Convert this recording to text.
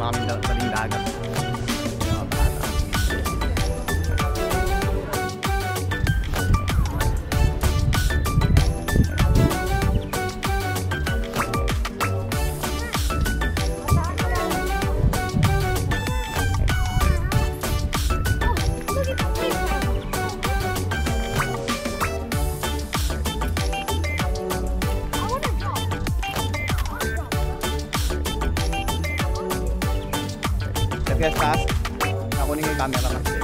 妈咪的和林达一个 guest task. Ako ni kay camera man.